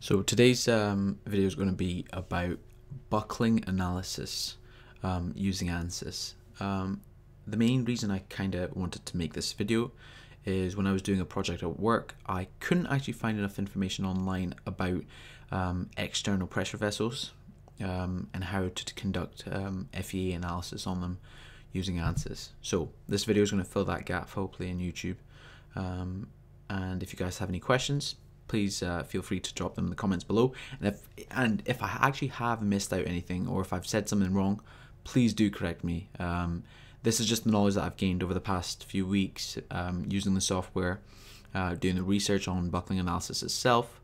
So today's um, video is going to be about buckling analysis um, using ANSYS. Um, the main reason I kind of wanted to make this video is when I was doing a project at work, I couldn't actually find enough information online about um, external pressure vessels um, and how to conduct um, FEA analysis on them using ANSYS. So this video is going to fill that gap hopefully in YouTube. and if you guys have any questions, please uh, feel free to drop them in the comments below. And if and if I actually have missed out anything or if I've said something wrong, please do correct me. Um, this is just the knowledge that I've gained over the past few weeks um, using the software, uh, doing the research on buckling analysis itself.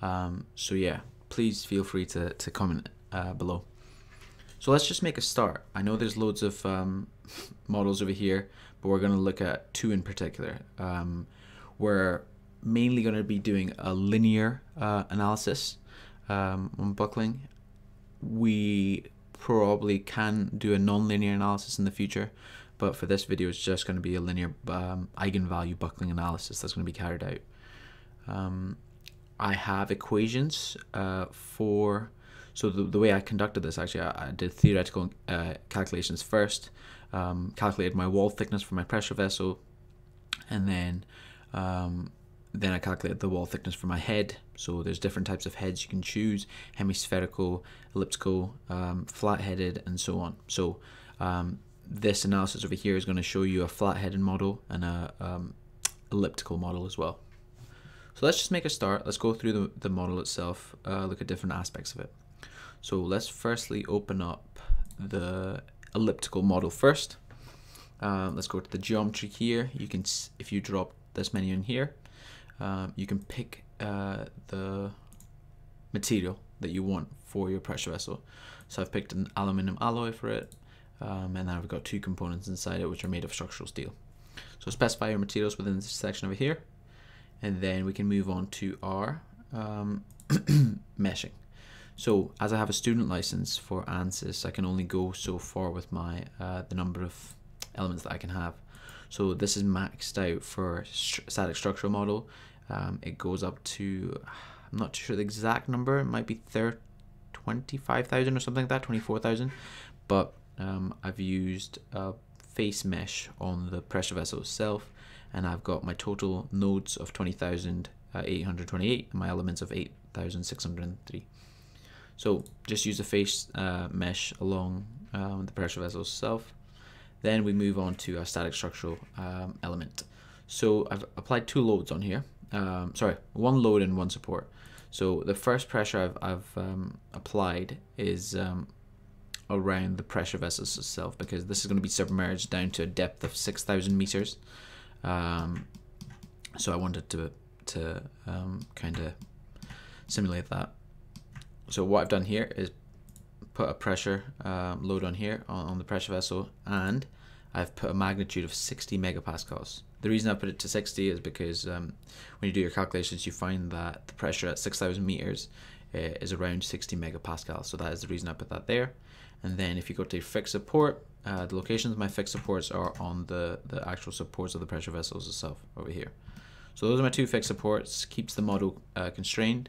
Um, so yeah, please feel free to, to comment uh, below. So let's just make a start. I know there's loads of um, models over here, but we're going to look at two in particular. Um, where mainly going to be doing a linear uh, analysis um, on buckling. We probably can do a non-linear analysis in the future, but for this video, it's just going to be a linear um, eigenvalue buckling analysis that's going to be carried out. Um, I have equations uh, for, so the, the way I conducted this, actually, I, I did theoretical uh, calculations first, um, calculated my wall thickness for my pressure vessel, and then um, then I calculated the wall thickness for my head. So there's different types of heads you can choose: hemispherical, elliptical, um, flat-headed, and so on. So um, this analysis over here is going to show you a flat-headed model and a um, elliptical model as well. So let's just make a start. Let's go through the, the model itself, uh, look at different aspects of it. So let's firstly open up the elliptical model first. Uh, let's go to the geometry here. You can, if you drop this menu in here, um, you can pick uh, the material that you want for your pressure vessel. So I've picked an aluminum alloy for it, um, and then I've got two components inside it which are made of structural steel. So specify your materials within this section over here, and then we can move on to our um, meshing. So as I have a student license for ANSYS, I can only go so far with my uh, the number of elements that I can have. So this is maxed out for static structural model um, it goes up to, I'm not sure the exact number, it might be 25,000 or something like that, 24,000. But um, I've used a face mesh on the pressure vessel itself, and I've got my total nodes of 20,828 and my elements of 8,603. So just use a face uh, mesh along um, the pressure vessel itself. Then we move on to a static structural um, element. So I've applied two loads on here um, sorry, one load and one support. So the first pressure I've, I've um, applied is um, around the pressure vessels itself because this is going to be submerged down to a depth of 6,000 meters. Um, so I wanted to, to um, kind of simulate that. So what I've done here is put a pressure um, load on here on, on the pressure vessel and I've put a magnitude of 60 megapascals. The reason I put it to 60 is because um, when you do your calculations, you find that the pressure at 6,000 meters uh, is around 60 megapascals. So that is the reason I put that there. And then if you go to fixed support, uh, the locations of my fixed supports are on the, the actual supports of the pressure vessels itself over here. So those are my two fixed supports, keeps the model uh, constrained.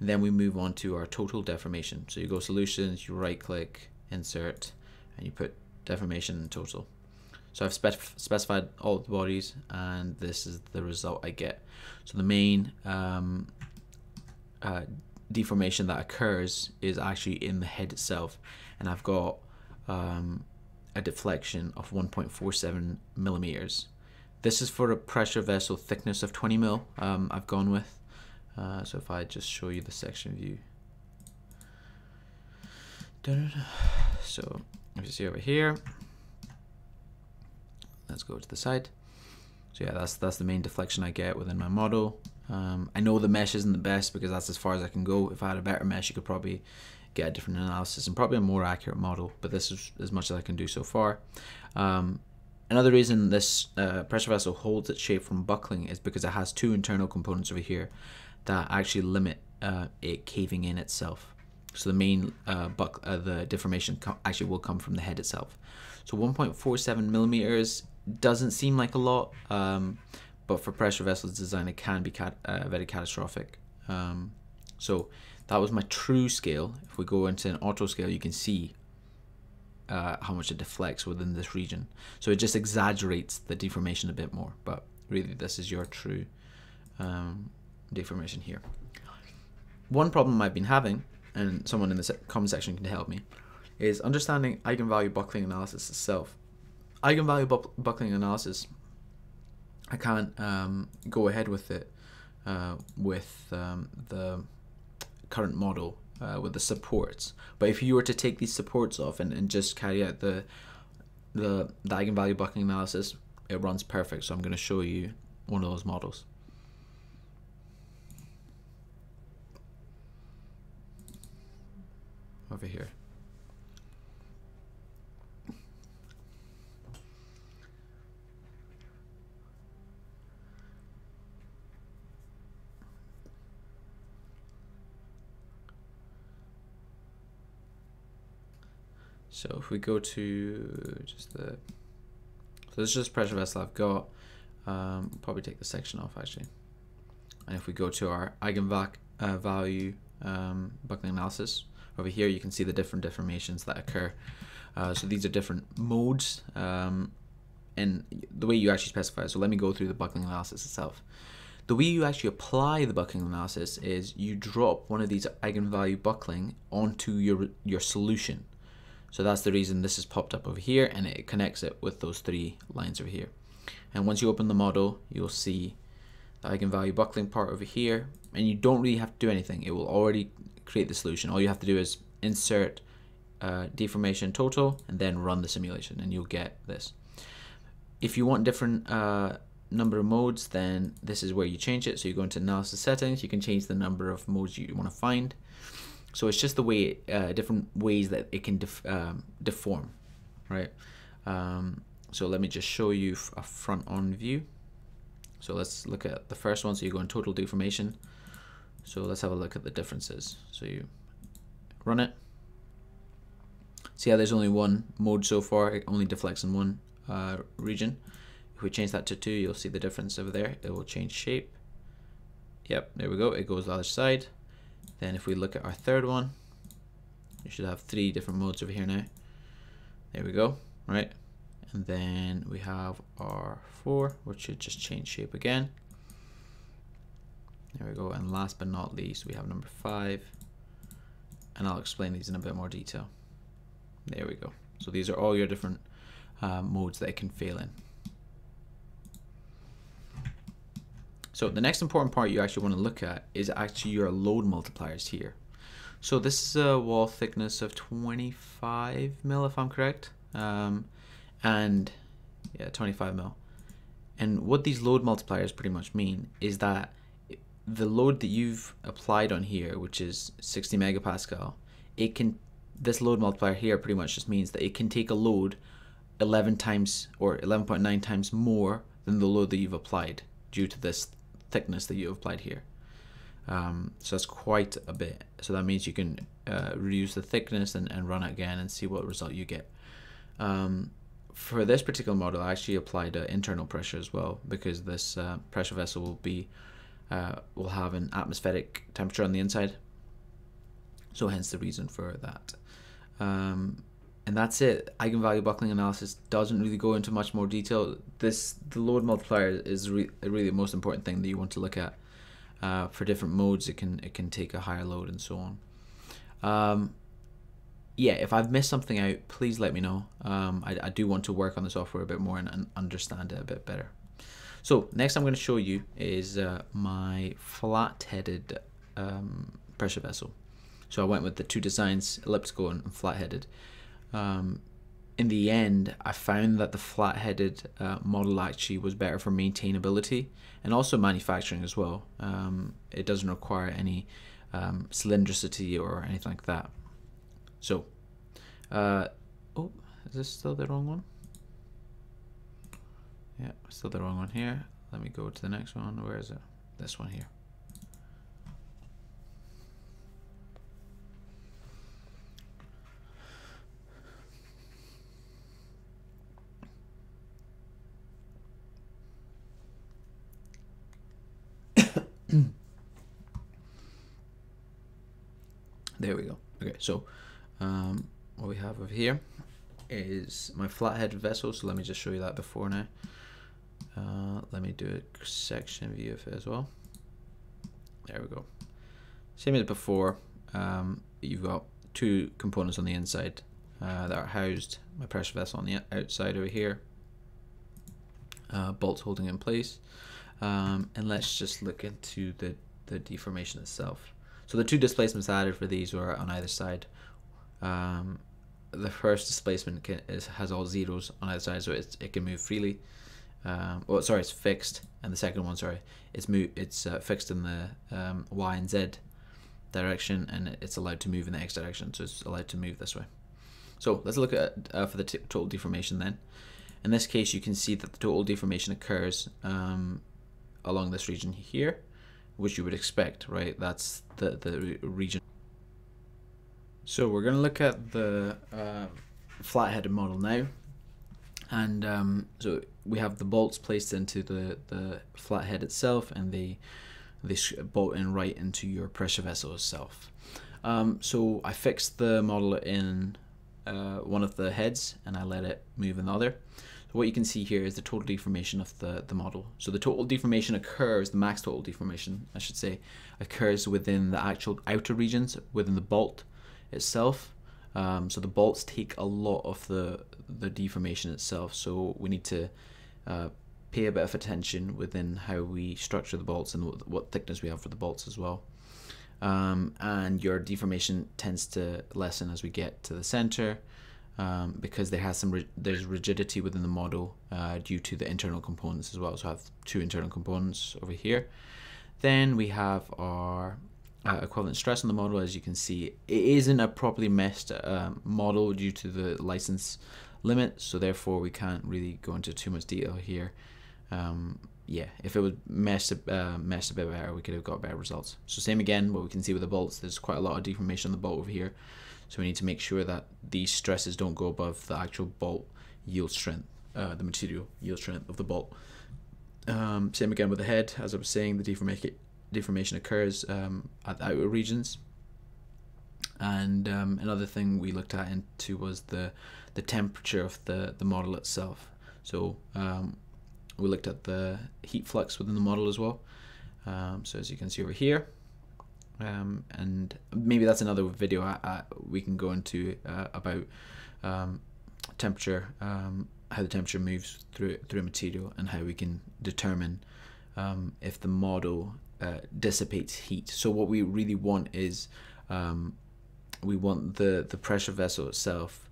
And then we move on to our total deformation. So you go solutions, you right click, insert, and you put deformation total. So I've spec specified all the bodies and this is the result I get. So the main um, uh, deformation that occurs is actually in the head itself and I've got um, a deflection of 1.47 millimeters. This is for a pressure vessel thickness of 20 mil um, I've gone with. Uh, so if I just show you the section view. So if you see over here, let's go to the side. So yeah, that's that's the main deflection I get within my model. Um, I know the mesh isn't the best because that's as far as I can go. If I had a better mesh, you could probably get a different analysis and probably a more accurate model, but this is as much as I can do so far. Um, another reason this uh, pressure vessel holds its shape from buckling is because it has two internal components over here that actually limit uh, it caving in itself. So the main uh, buck, uh, the deformation actually will come from the head itself. So 1.47 millimeters doesn't seem like a lot, um, but for pressure vessels design, it can be cat uh, very catastrophic. Um, So that was my true scale. If we go into an auto scale, you can see uh, how much it deflects within this region. So it just exaggerates the deformation a bit more, but really this is your true um, deformation here. One problem I've been having, and someone in the comment section can help me, is understanding eigenvalue buckling analysis itself. Eigenvalue bu buckling analysis, I can't um, go ahead with it uh, with um, the current model uh, with the supports. But if you were to take these supports off and, and just carry out the, the, the eigenvalue buckling analysis, it runs perfect. So I'm going to show you one of those models. Over here. So if we go to just the, so this is just pressure vessel I've got. Um, probably take the section off actually. And if we go to our eigenvalue uh, value um, buckling analysis, over here you can see the different deformations that occur. Uh, so these are different modes um, and the way you actually specify. So let me go through the buckling analysis itself. The way you actually apply the buckling analysis is you drop one of these eigenvalue buckling onto your your solution. So that's the reason this has popped up over here and it connects it with those three lines over here. And once you open the model, you'll see the eigenvalue buckling part over here and you don't really have to do anything. It will already create the solution. All you have to do is insert uh, deformation total and then run the simulation and you'll get this. If you want different uh, number of modes, then this is where you change it. So you go into analysis settings, you can change the number of modes you want to find. So it's just the way, uh, different ways that it can def um, deform, right? Um, so let me just show you a front on view. So let's look at the first one. So you go in total deformation. So let's have a look at the differences. So you run it. See how there's only one mode so far. It only deflects in one uh, region. If we change that to two, you'll see the difference over there. It will change shape. Yep, there we go. It goes the other side. Then if we look at our third one, you should have three different modes over here now. There we go, right? And then we have our four, which should just change shape again. There we go. And last but not least, we have number five. And I'll explain these in a bit more detail. There we go. So these are all your different uh, modes that it can fail in. So the next important part you actually want to look at is actually your load multipliers here. So this is a wall thickness of 25 mil if I'm correct. Um, and yeah, 25 mil. And what these load multipliers pretty much mean is that the load that you've applied on here, which is 60 megapascal, it can this load multiplier here pretty much just means that it can take a load 11 times or 11.9 times more than the load that you've applied due to this thickness that you applied here. Um, so that's quite a bit. So that means you can uh, reduce the thickness and, and run it again and see what result you get. Um, for this particular model, I actually applied uh, internal pressure as well because this uh, pressure vessel will be uh, will have an atmospheric temperature on the inside. So hence the reason for that. Um, and that's it. Eigenvalue buckling analysis doesn't really go into much more detail. This the load multiplier is re really the most important thing that you want to look at. Uh, for different modes, it can it can take a higher load and so on. Um, yeah, if I've missed something out, please let me know. Um, I, I, do want to work on the software a bit more and, and understand it a bit better. So next I'm going to show you is uh, my flat-headed um, pressure vessel. So I went with the two designs, elliptical and flat-headed um, in the end, I found that the flat-headed uh, model actually was better for maintainability and also manufacturing as well. Um, it doesn't require any um, cylindricity or anything like that. So, uh, oh, is this still the wrong one? Yeah, still the wrong one here. Let me go to the next one. Where is it? This one here. There we go. Okay, so um, what we have over here is my flathead vessel. So let me just show you that before now. Uh, let me do a section view of it as well. There we go. Same as before, um, you've got two components on the inside uh, that are housed, my pressure vessel on the outside over here, uh, bolts holding in place. Um, and let's just look into the, the deformation itself. So the two displacements added for these are on either side. Um, the first displacement can, is, has all zeros on either side, so it can move freely. Um, well, sorry, it's fixed, and the second one, sorry, it's it's uh, fixed in the um, y and z direction, and it's allowed to move in the x direction, so it's allowed to move this way. So let's look at uh, for the total deformation then. In this case, you can see that the total deformation occurs um, along this region here, which you would expect, right? That's the, the region. So we're going to look at the uh, flat-headed model now. And um, so we have the bolts placed into the, the flat head itself and they, they bolt in right into your pressure vessel itself. Um, so I fixed the model in uh, one of the heads and I let it move in the other. So what you can see here is the total deformation of the, the model. So the total deformation occurs, the max total deformation, I should say, occurs within the actual outer regions, within the bolt itself. Um, so the bolts take a lot of the, the deformation itself. So we need to uh, pay a bit of attention within how we structure the bolts and what thickness we have for the bolts as well um, and your deformation tends to lessen as we get to the center um, because there has some there's rigidity within the model uh, due to the internal components as well. So I have two internal components over here. Then we have our uh, equivalent stress on the model. As you can see, it isn't a properly meshed uh, model due to the license limit, so therefore we can't really go into too much detail here. Um, yeah, if it was meshed, uh, meshed a bit better, we could have got better results. So same again, what we can see with the bolts, there's quite a lot of deformation on the bolt over here. So we need to make sure that these stresses don't go above the actual bolt yield strength, uh, the material yield strength of the bolt. Um, same again with the head, as I was saying, the deformation deformation occurs um, at the outer regions. And um, another thing we looked at into was the the temperature of the the model itself. So um, we looked at the heat flux within the model as well. Um, so as you can see over here, um, and maybe that's another video I, I, we can go into uh, about um, temperature, um, how the temperature moves through through a material, and how we can determine um, if the model uh, dissipates heat. So what we really want is um, we want the the pressure vessel itself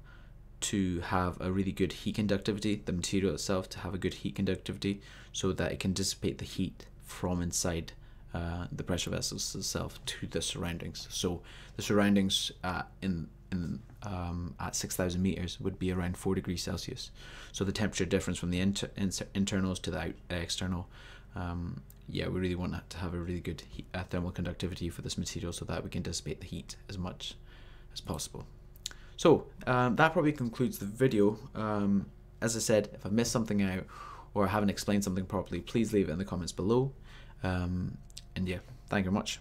to have a really good heat conductivity, the material itself to have a good heat conductivity so that it can dissipate the heat from inside uh, the pressure vessels itself to the surroundings. So the surroundings uh, in, in um, at 6,000 meters would be around 4 degrees Celsius. So the temperature difference from the inter internals to the out external, um, yeah, we really want to have a really good heat, uh, thermal conductivity for this material so that we can dissipate the heat as much as possible. So um, that probably concludes the video. Um, as I said, if I missed something out or I haven't explained something properly, please leave it in the comments below. Um, and yeah, thank you very much.